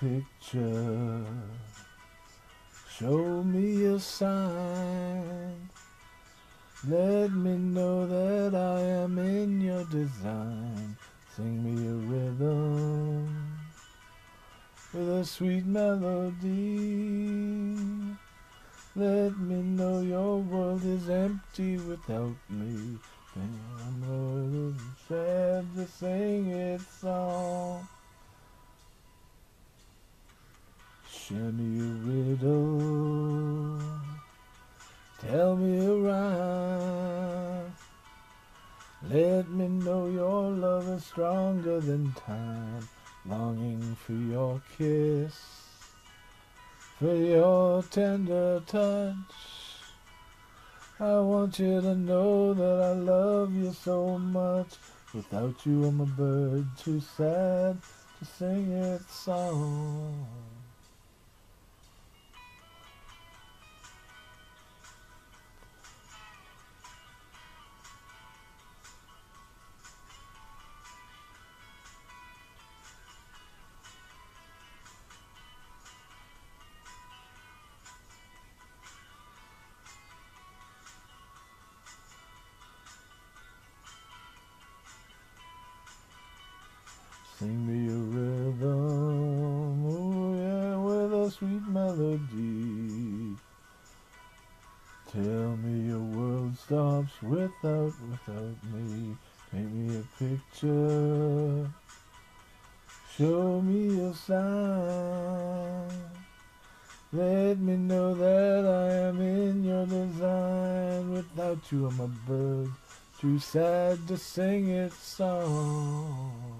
picture. Show me a sign. Let me know that I am in your design. Sing me a rhythm with a sweet melody. Let me know your world is empty without me. Then I'm more sad to sing its song. Share me a riddle. Tell me a rhyme. Let me know your love is stronger than time. Longing for your kiss, for your tender touch. I want you to know that I love you so much. Without you, I'm a bird too sad to sing its song. Sing me a rhythm, ooh yeah, with a sweet melody. Tell me your world stops without, without me. Paint me a picture. Show me a sign. Let me know that I am in your design. Without you, I'm a bird too sad to sing its song.